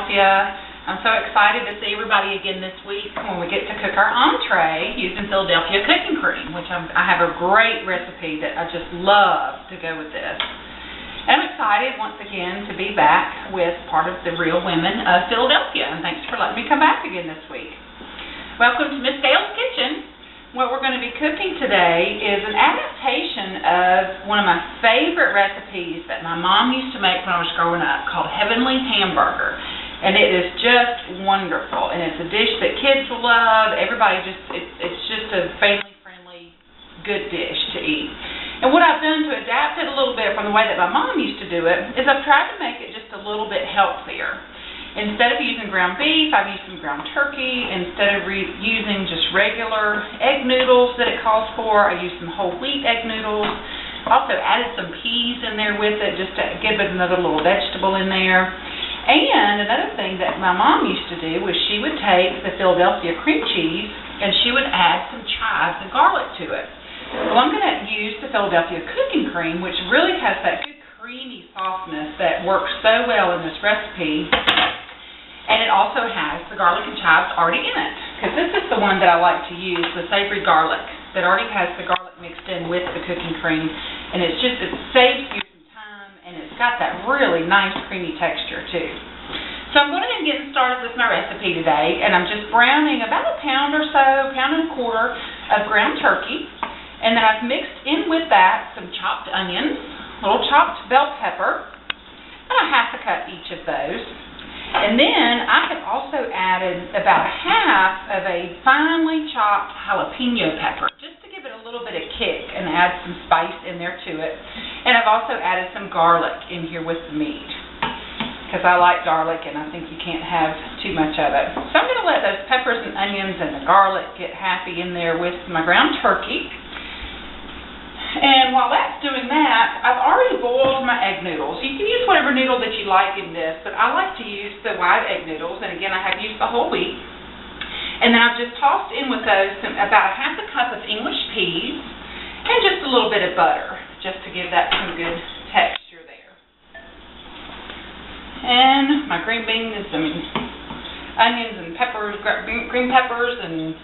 Philadelphia. I'm so excited to see everybody again this week when we get to cook our entree using Philadelphia cooking cream, which I'm, I have a great recipe that I just love to go with this. I'm excited once again to be back with part of the Real Women of Philadelphia, and thanks for letting me come back again this week. Welcome to Miss Gail's Kitchen. What we're going to be cooking today is an adaptation of one of my favorite recipes that my mom used to make when I was growing up called Heavenly Hamburger. And it is just wonderful. And it's a dish that kids love. Everybody just, it's, it's just a family-friendly, good dish to eat. And what I've done to adapt it a little bit from the way that my mom used to do it is I've tried to make it just a little bit healthier. Instead of using ground beef, I've used some ground turkey. Instead of re- using just regular egg noodles that it calls for, I used some whole wheat egg noodles. Also added some peas in there with it just to give it another little vegetable in there. And another thing that my mom used to do was she would take the Philadelphia cream cheese and she would add some chives and garlic to it. Well, I'm going to use the Philadelphia cooking cream, which really has that good creamy softness that works so well in this recipe and it also has the garlic and chives already in it. Because this is the one that I like to use, the savory garlic, that already has the garlic mixed in with the cooking cream. And it's just, it saves you and it's got that really nice creamy texture too. So I'm going to get started with my recipe today, and I'm just browning about a pound or so, pound and a quarter of ground turkey. And then I've mixed in with that some chopped onions, a little chopped bell pepper, and a half a cup each of those. And then I have also added about half of a finely chopped jalapeno pepper, just to give it a little bit of kick and add some spice in there to it. And I've also added some garlic in here with the meat, because I like garlic and I think you can't have too much of it. So I'm going to let those peppers and onions and the garlic get happy in there with my ground turkey. And while that's doing that, I've already boiled my egg noodles. You can use whatever noodle that you like in this, but I like to use the white egg noodles, and again, I have used the whole wheat. And then I've just tossed in with those some, about a half a cup of English peas and just a little bit of butter, just to give that some good texture there. And my green beans and onions and peppers, green peppers and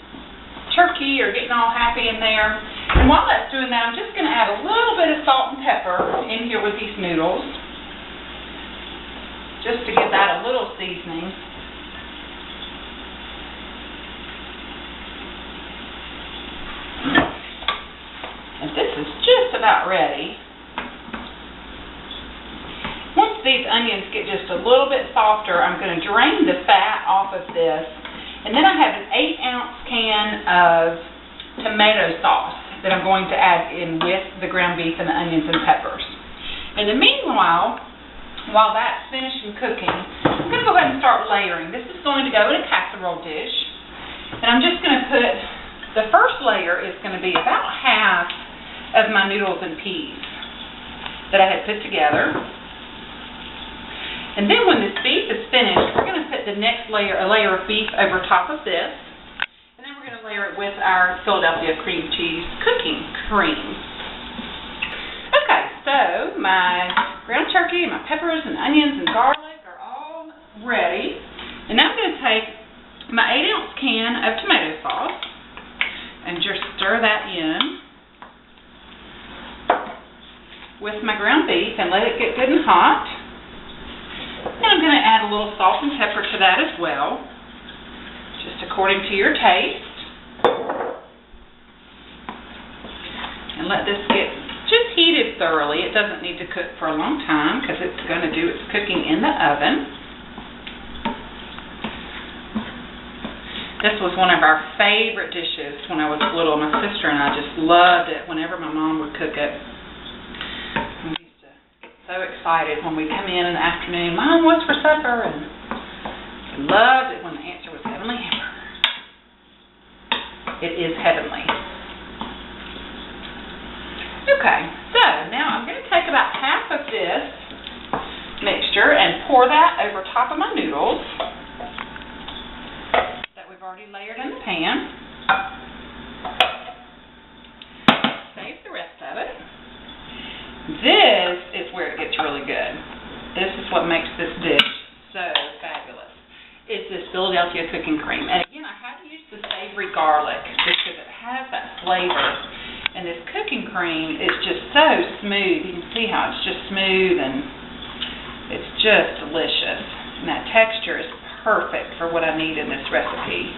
turkey are getting all happy in there. And while that's doing that, I'm just going to add a little bit of salt and pepper in here with these noodles, just to give that a little seasoning. And this is just about ready. Once these onions get just a little bit softer, I'm going to drain the fat off of this and then I have an 8 ounce can of tomato sauce that I'm going to add in with the ground beef and the onions and peppers. In the meanwhile, while that's finished cooking, I'm going to go ahead and start layering. This is going to go in a casserole dish. And I'm just going to put, the first layer is going to be about half of my noodles and peas that I had put together. And then when this beef is finished, we're going to put the next layer, a layer of beef over top of this. And then we're going to layer it with our Philadelphia cream cheese cooking cream. Okay, so my ground turkey and my peppers and onions and garlic are all ready. And now I'm going to take my 8 ounce can of tomato sauce and just stir that in with my beef and let it get good and hot. And I'm going to add a little salt and pepper to that as well, just according to your taste. And let this get just heated thoroughly. It doesn't need to cook for a long time because it's going to do its cooking in the oven. This was one of our favorite dishes when I was little. My sister and I just loved it whenever my mom would cook it excited when we come in in the afternoon, Mom, what's for supper? And loved it when the answer was heavenly. It is heavenly. Okay, so now I'm going to take about half of this mixture and pour that over top of my noodles that we've already layered in the pan. Save the rest of it. This really good. This is what makes this dish so fabulous. is this Philadelphia cooking cream. And again, I had to use the savory garlic just because it has that flavor. And this cooking cream is just so smooth. You can see how it's just smooth and it's just delicious. And that texture is perfect for what I need in this recipe.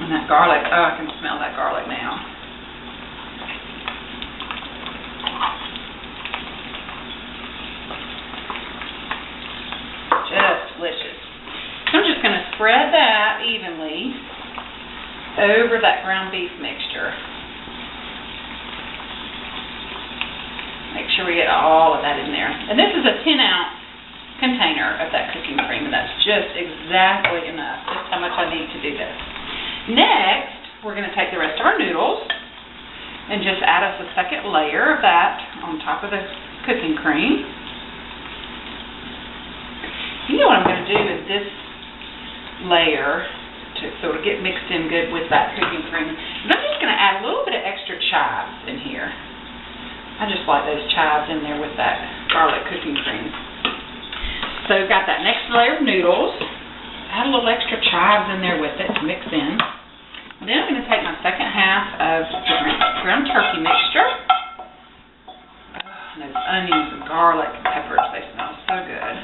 And that garlic, oh, I can smell that garlic now. Just delicious. So I'm just going to spread that evenly over that ground beef mixture. Make sure we get all of that in there. And this is a 10 ounce container of that cooking cream, and that's just exactly enough, just how much I need to do this. Next, we're going to take the rest of our noodles and just add us a second layer of that on top of the cooking cream. You know what I'm going to do with this layer to sort of get mixed in good with that cooking cream. is I'm just going to add a little bit of extra chives in here. I just like those chives in there with that garlic cooking cream. So we've got that next layer of noodles. Add a little extra chives in there with it to mix in. And then I'm going to take my second half of ground turkey mixture. And those onions and garlic and peppers, they smell so good.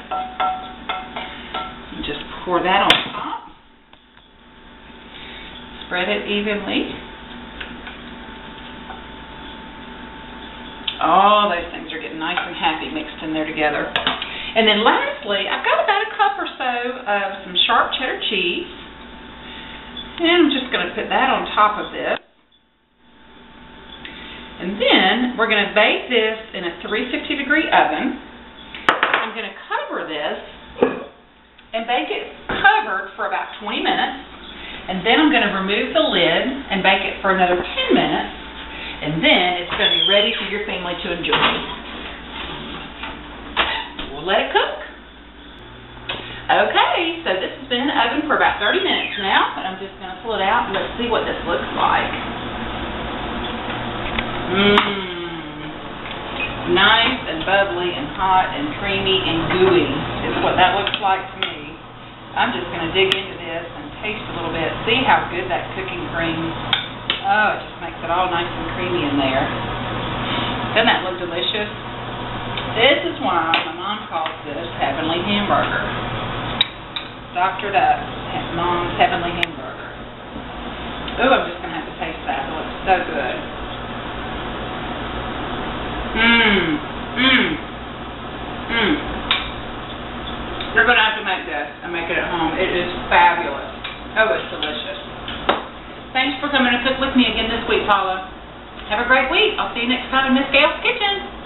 And just pour that on. Spread it evenly. All those things are getting nice and happy mixed in there together. And then lastly, I've got about a cup or so of some sharp cheddar cheese. And I'm just going to put that on top of this. And then we're going to bake this in a 360 degree oven. I'm going to cover this and bake it covered for about 20 minutes. And then I'm going to remove the lid and bake it for another 10 minutes. And then it's going to be ready for your family to enjoy we'll let it cook. Okay, so this has been in the oven for about 30 minutes now, and I'm just going to pull it out and let's see what this looks like. Mmm, nice and bubbly and hot and creamy and gooey is what that looks like to me. I'm just going to dig into this taste a little bit, see how good that cooking cream, oh, it just makes it all nice and creamy in there. Doesn't that look delicious? This is why my mom calls this Heavenly Hamburger. Dr. Duck's Mom's Heavenly Hamburger. Ooh, I'm just going to have to taste that. It looks so good. Mmm. Mmm. Mmm. You're going to have to make this and make it at home. It is fabulous. Oh, it's delicious. Thanks for coming to cook with me again this week, Paula. Have a great week. I'll see you next time in Miss Gail's Kitchen.